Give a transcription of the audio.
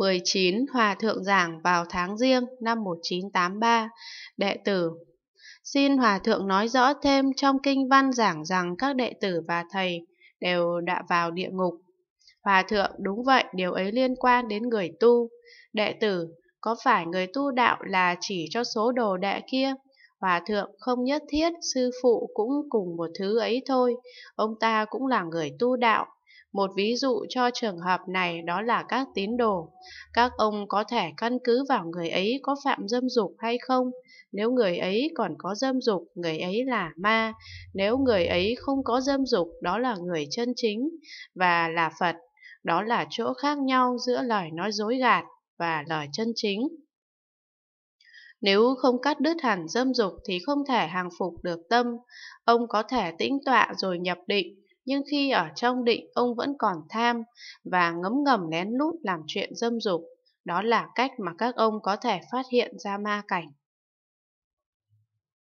19. Hòa Thượng Giảng vào tháng riêng năm 1983 Đệ tử Xin Hòa Thượng nói rõ thêm trong kinh văn giảng rằng các đệ tử và thầy đều đã vào địa ngục. Hòa Thượng đúng vậy, điều ấy liên quan đến người tu. Đệ tử, có phải người tu đạo là chỉ cho số đồ đệ kia? Hòa thượng không nhất thiết sư phụ cũng cùng một thứ ấy thôi, ông ta cũng là người tu đạo. Một ví dụ cho trường hợp này đó là các tín đồ. Các ông có thể căn cứ vào người ấy có phạm dâm dục hay không. Nếu người ấy còn có dâm dục, người ấy là ma. Nếu người ấy không có dâm dục, đó là người chân chính và là Phật. Đó là chỗ khác nhau giữa lời nói dối gạt và lời chân chính. Nếu không cắt đứt hẳn dâm dục thì không thể hàng phục được tâm. Ông có thể tĩnh tọa rồi nhập định, nhưng khi ở trong định, ông vẫn còn tham và ngấm ngầm lén lút làm chuyện dâm dục. Đó là cách mà các ông có thể phát hiện ra ma cảnh.